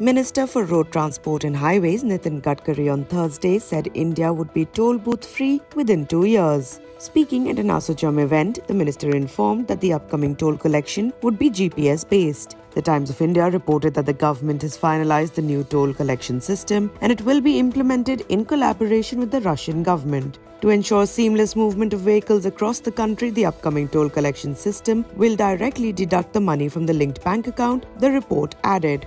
Minister for Road Transport and Highways Nitin Gadkari on Thursday said India would be toll booth free within two years. Speaking at an ASSOCHAM event, the minister informed that the upcoming toll collection would be GPS based. The Times of India reported that the government has finalized the new toll collection system and it will be implemented in collaboration with the Russian government. To ensure seamless movement of vehicles across the country, the upcoming toll collection system will directly deduct the money from the linked bank account, the report added.